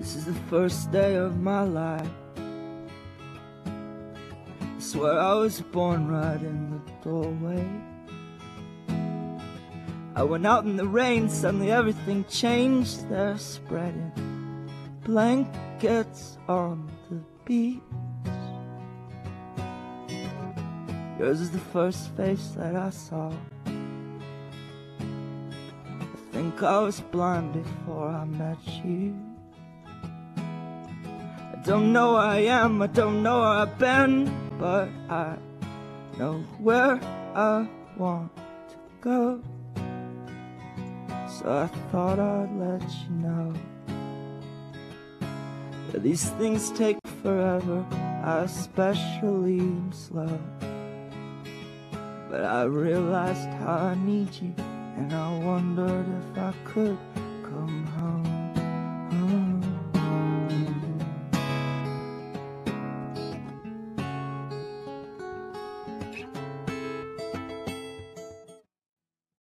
the first day of my life. I swear I was born right in the doorway. I went out in the rain, suddenly everything changed. They're spreading blankets on the beach. Yours is the first face that I saw. I think I was blind before I met you. I don't know where I am, I don't know where I've been, but I know where I want to go. So I thought I'd let you know that these things take forever. I especially am slow. But I realized how I need you, and I wondered if I could come home.